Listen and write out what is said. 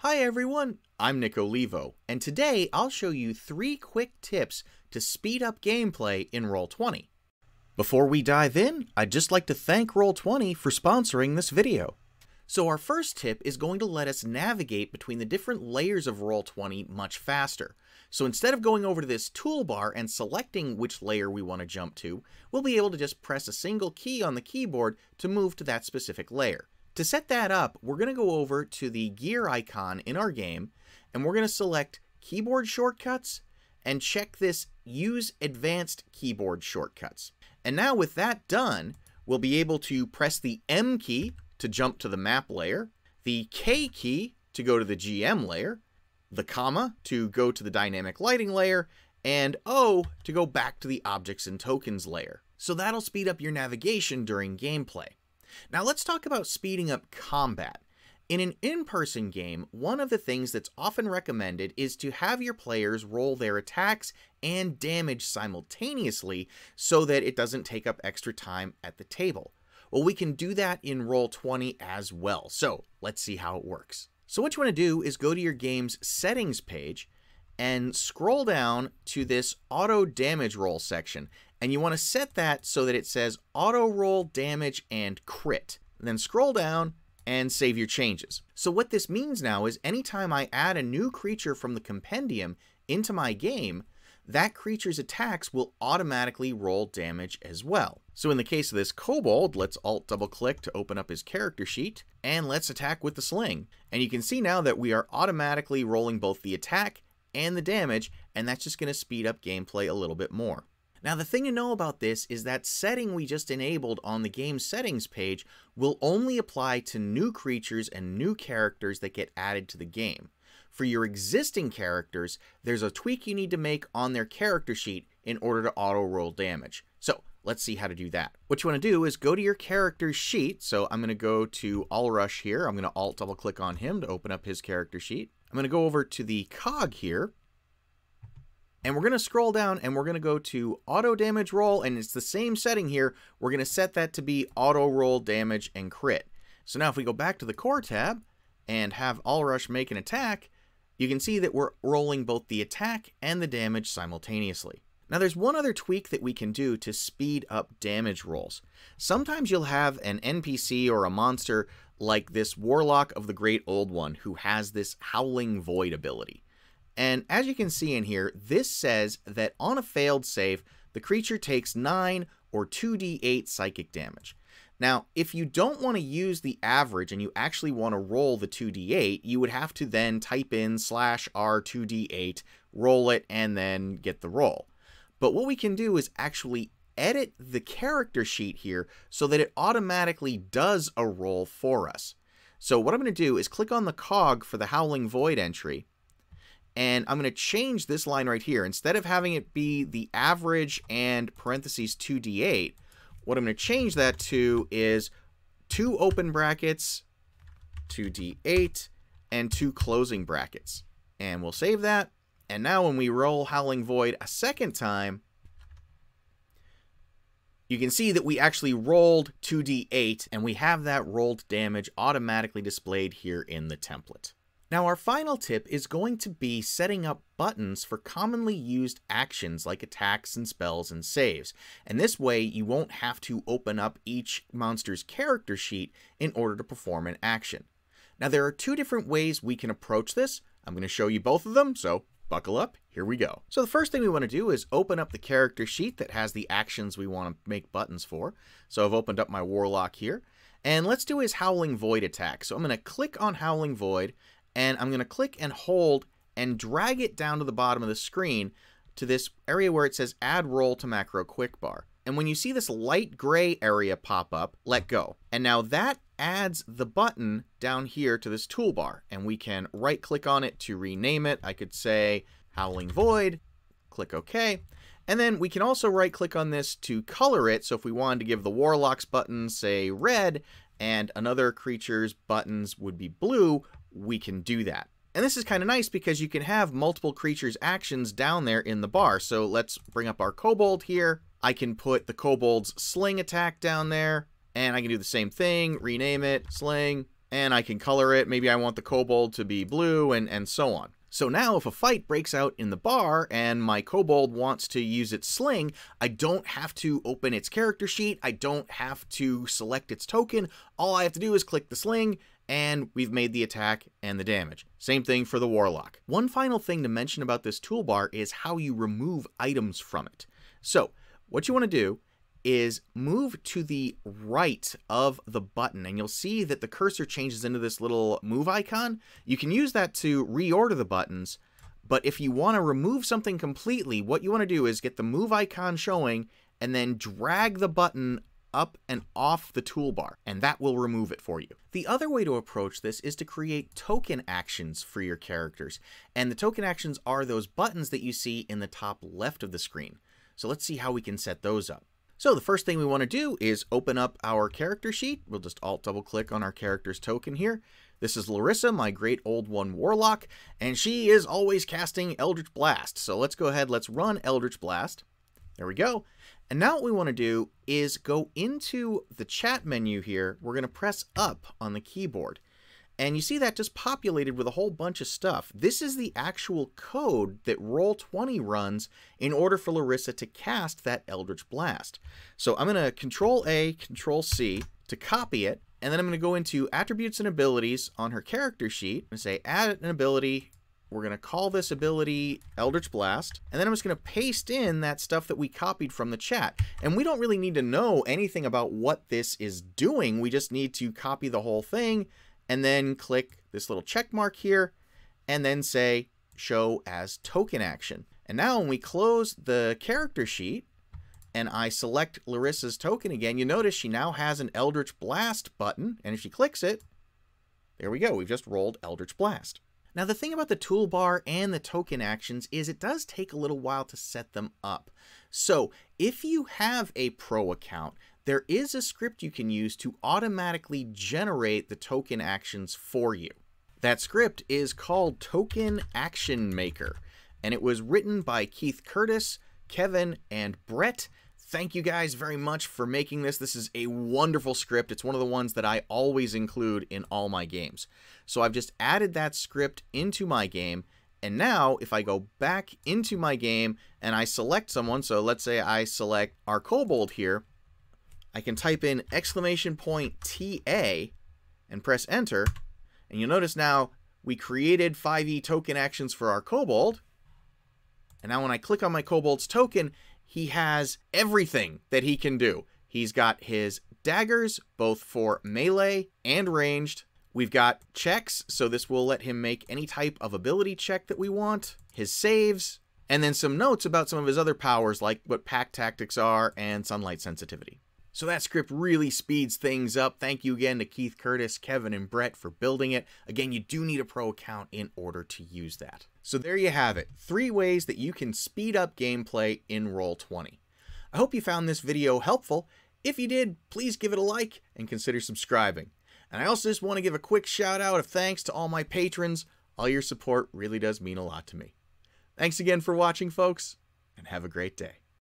Hi everyone, I'm Nick Olivo, and today I'll show you three quick tips to speed up gameplay in Roll20. Before we dive in, I'd just like to thank Roll20 for sponsoring this video. So our first tip is going to let us navigate between the different layers of Roll20 much faster. So instead of going over to this toolbar and selecting which layer we want to jump to, we'll be able to just press a single key on the keyboard to move to that specific layer. To set that up, we're going to go over to the gear icon in our game, and we're going to select Keyboard Shortcuts and check this Use Advanced Keyboard Shortcuts. And now with that done, we'll be able to press the M key to jump to the map layer, the K key to go to the GM layer, the comma to go to the dynamic lighting layer, and O to go back to the objects and tokens layer. So that'll speed up your navigation during gameplay. Now let's talk about speeding up combat. In an in-person game, one of the things that's often recommended is to have your players roll their attacks and damage simultaneously so that it doesn't take up extra time at the table. Well, we can do that in Roll20 as well. So let's see how it works. So what you want to do is go to your game's settings page and scroll down to this auto damage roll section. And you want to set that so that it says auto roll damage and crit. Then scroll down and save your changes. So what this means now is anytime I add a new creature from the compendium into my game, that creature's attacks will automatically roll damage as well. So in the case of this kobold, let's alt double click to open up his character sheet, and let's attack with the sling. And you can see now that we are automatically rolling both the attack and the damage, and that's just going to speed up gameplay a little bit more. Now the thing to know about this is that setting we just enabled on the game settings page will only apply to new creatures and new characters that get added to the game. For your existing characters, there's a tweak you need to make on their character sheet in order to auto roll damage. So let's see how to do that. What you want to do is go to your character sheet. So I'm going to go to Ulrush here. I'm going to alt double click on him to open up his character sheet. I'm going to go over to the cog here. And we're going to scroll down and we're going to go to auto damage roll. And it's the same setting here. We're going to set that to be auto roll damage and crit. So now if we go back to the core tab and have Ulrush make an attack, you can see that we're rolling both the attack and the damage simultaneously. Now there's one other tweak that we can do to speed up damage rolls. Sometimes you'll have an NPC or a monster like this Warlock of the Great Old One who has this Howling Void ability. And as you can see in here, this says that on a failed save, the creature takes 9 or 2d8 psychic damage. Now, if you don't want to use the average and you actually want to roll the 2d8, you would have to then type in slash r2d8, roll it, and then get the roll. But what we can do is actually edit the character sheet here so that it automatically does a roll for us. So what I'm going to do is click on the cog for the Howling Void entry, and I'm going to change this line right here. Instead of having it be the average and parentheses 2d8, what I'm going to change that to is two open brackets, 2d8, and two closing brackets. And we'll save that. And now when we roll Howling Void a second time, you can see that we actually rolled 2d8 and we have that rolled damage automatically displayed here in the template. Now our final tip is going to be setting up buttons for commonly used actions like attacks and spells and saves. And this way you won't have to open up each monster's character sheet in order to perform an action. Now there are two different ways we can approach this. I'm going to show you both of them, so buckle up, here we go. So the first thing we want to do is open up the character sheet that has the actions we want to make buttons for. So I've opened up my Warlock here. And let's do his Howling Void attack. So I'm going to click on Howling Void and I'm going to click and hold and drag it down to the bottom of the screen to this area where it says add roll to macro quick bar. And when you see this light gray area pop up, let go. And now that adds the button down here to this toolbar. And we can right click on it to rename it. I could say Howling Void, click OK. And then we can also right click on this to color it. So if we wanted to give the Warlock's button, say red, and another creature's buttons would be blue, we can do that. And this is kind of nice because you can have multiple creatures' actions down there in the bar. So let's bring up our kobold here. I can put the kobold's sling attack down there, and I can do the same thing, rename it, sling, and I can color it. Maybe I want the kobold to be blue and, and so on. So now if a fight breaks out in the bar and my kobold wants to use its sling, I don't have to open its character sheet. I don't have to select its token. All I have to do is click the sling and we've made the attack and the damage. Same thing for the Warlock. One final thing to mention about this toolbar is how you remove items from it. So what you want to do is move to the right of the button and you'll see that the cursor changes into this little move icon. You can use that to reorder the buttons, but if you want to remove something completely, what you want to do is get the move icon showing and then drag the button up and off the toolbar, and that will remove it for you. The other way to approach this is to create token actions for your characters, and the token actions are those buttons that you see in the top left of the screen. So let's see how we can set those up. So the first thing we want to do is open up our character sheet. We'll just alt double click on our character's token here. This is Larissa, my great old one warlock, and she is always casting Eldritch Blast. So let's go ahead, let's run Eldritch Blast. There we go. And now what we want to do is go into the chat menu here. We're going to press up on the keyboard. And you see that just populated with a whole bunch of stuff. This is the actual code that Roll20 runs in order for Larissa to cast that Eldritch Blast. So I'm going to Control A, Control C to copy it, and then I'm going to go into Attributes and Abilities on her character sheet and say Add an ability. We're going to call this ability Eldritch Blast, and then I'm just going to paste in that stuff that we copied from the chat. And we don't really need to know anything about what this is doing. We just need to copy the whole thing, and then click this little check mark here and then say show as token action. And now when we close the character sheet and I select Larissa's token again, you notice she now has an Eldritch Blast button. And if she clicks it, there we go. We've just rolled Eldritch Blast. Now the thing about the toolbar and the token actions is it does take a little while to set them up. So if you have a pro account, there is a script you can use to automatically generate the token actions for you. That script is called Token Action Maker, and it was written by Keith Curtis, Kevin, and Brett. Thank you guys very much for making this. This is a wonderful script. It's one of the ones that I always include in all my games. So I've just added that script into my game. And now if I go back into my game and I select someone, so let's say I select our kobold here, I can type in exclamation point TA and press enter. And you'll notice now we created 5e token actions for our kobold. And now when I click on my kobold's token, he has everything that he can do. He's got his daggers, both for melee and ranged. We've got checks, so this will let him make any type of ability check that we want. His saves, and then some notes about some of his other powers, like what pack tactics are and sunlight sensitivity. So that script really speeds things up. Thank you again to Keith Curtis, Kevin, and Brett for building it. Again, you do need a pro account in order to use that. So there you have it. Three ways that you can speed up gameplay in Roll20. I hope you found this video helpful. If you did, please give it a like and consider subscribing. And I also just want to give a quick shout out of thanks to all my patrons. All your support really does mean a lot to me. Thanks again for watching, folks, and have a great day.